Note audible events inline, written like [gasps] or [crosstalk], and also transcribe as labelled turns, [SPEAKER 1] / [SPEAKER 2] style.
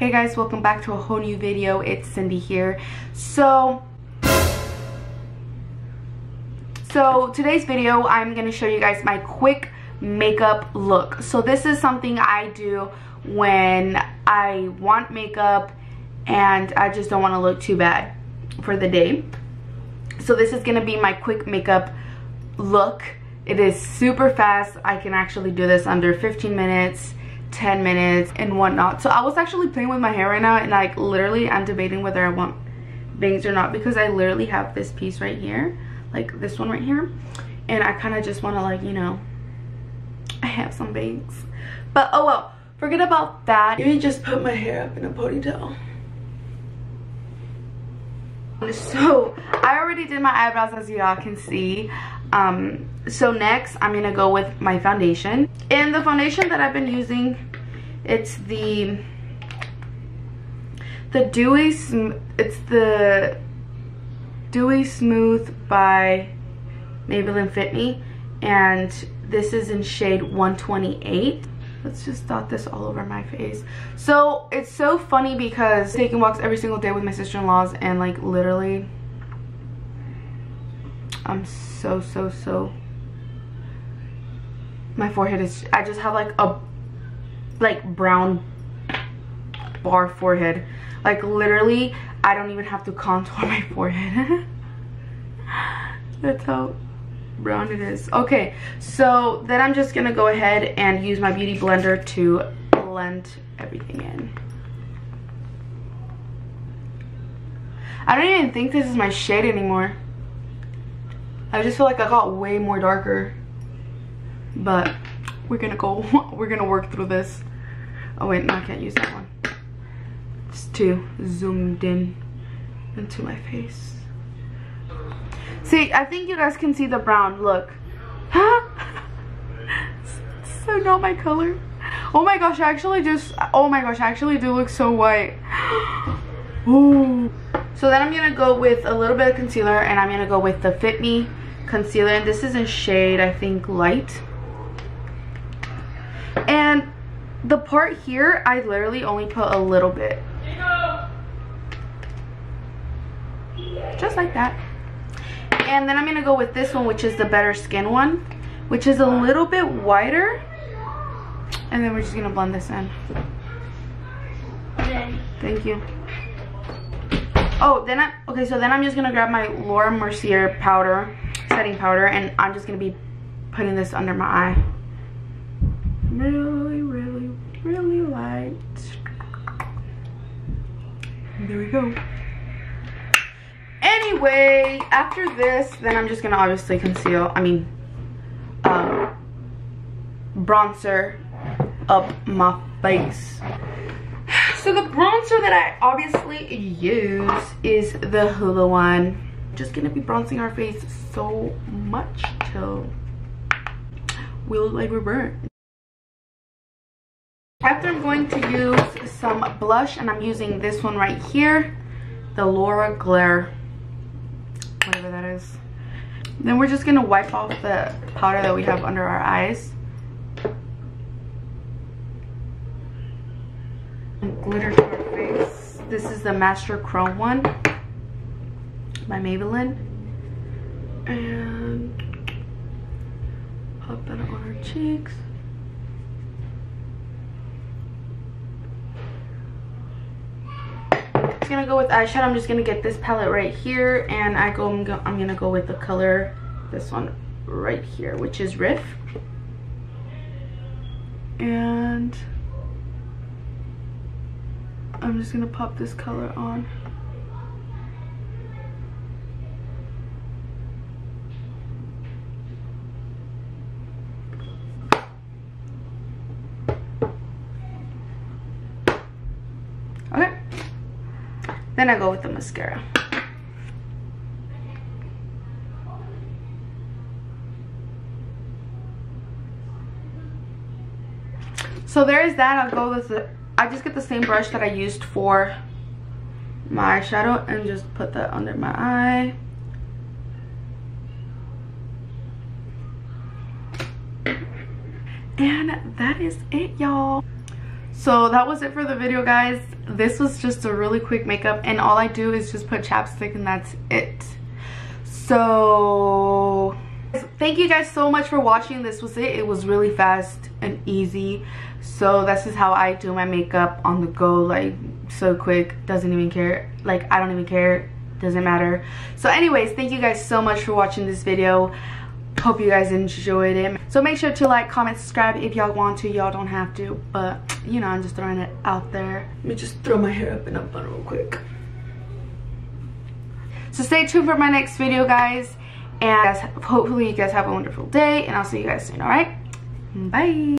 [SPEAKER 1] Hey guys, welcome back to a whole new video. It's Cindy here. So, so today's video, I'm to show you guys my quick makeup look. So this is something I do when I want makeup and I just don't want to look too bad for the day. So this is to be my quick makeup look. It is super fast. I can actually do this under 15 minutes 10 minutes and whatnot. So i was actually playing with my hair right now and like literally i'm debating whether i want bangs or not because i literally have this piece right here like this one right here. And i kind of just want to like you know i have some bangs. But oh well forget about that. Let me just put my hair up in a ponytail. So i already did my eyebrows as y'all can see um so next i'm gonna go with my foundation. And the foundation that i've been using it's the the dewy it's the dewy smooth by maybelline fit me. And this is in shade 128 let's just dot this all over my face. So it's so funny because taking walks every single day with my sister-in-laws and like literally i'm so so so. My forehead is i just have like a like brown bar forehead. Like literally i don't even have to contour [laughs] my forehead. That's how brown it is. Okay so then i'm just gonna go ahead and use my beauty blender to blend everything in. I don't even think this is my shade anymore i just feel like i got way more darker but we're gonna go [laughs] we're gonna work through this oh wait no i can't use that one it's too zoomed in into my face See, I think you guys can see the brown. Look. [laughs] so not my color. Oh my gosh, I actually just, oh my gosh, I actually do look so white. [gasps] Ooh. So then I'm to go with a little bit of concealer and I'm to go with the Fit Me concealer. And this is in shade, I think, light. And the part here, I literally only put a little bit. Just like that and then I'm gonna go with this one which is the better skin one which is a little bit whiter and then we're just gonna blend this in thank you oh then I okay so then I'm just gonna grab my Laura Mercier powder setting powder and I'm just gonna be putting this under my eye. Really really really light. There we go. Anyway after this then i'm just gonna obviously conceal i mean um, bronzer up my face. So the bronzer that i obviously use is the hoola one just gonna be bronzing our face so much till we look like we're burnt after i'm going to use some blush and i'm using this one right here the Laura Geller whatever that is. Then we're just gonna wipe off the powder that we have under our eyes. And glitter to our face. This is the Master Chrome one by Maybelline. And pop that on our cheeks. It's gonna go with eyeshadow i'm just gonna get this palette right here and i go i'm, go, I'm gonna go with the color this one right here which is riff and i'm just gonna pop this color on Then I go with the mascara. So there is that. I'll go with the, I just get the same brush that I used for my eyeshadow and just put that under my eye. And that is it, y'all. So that was it for the video guys. This was just a really quick makeup and all i do is just put chapstick and that's it. So thank you guys so much for watching. This was it. It was really fast and easy. So this is how i do my makeup on the go like so quick. Doesn't even care. Like i don't even care. Doesn't matter. So anyways thank you guys so much for watching this video hope you guys enjoyed it. So make sure to like comment subscribe if y'all want to. Y'all don't have to but you know i'm just throwing it out there. Let me just throw my hair up in a bun real quick. So stay tuned for my next video guys. And hopefully you guys have a wonderful day and i'll see you guys soon all right? Bye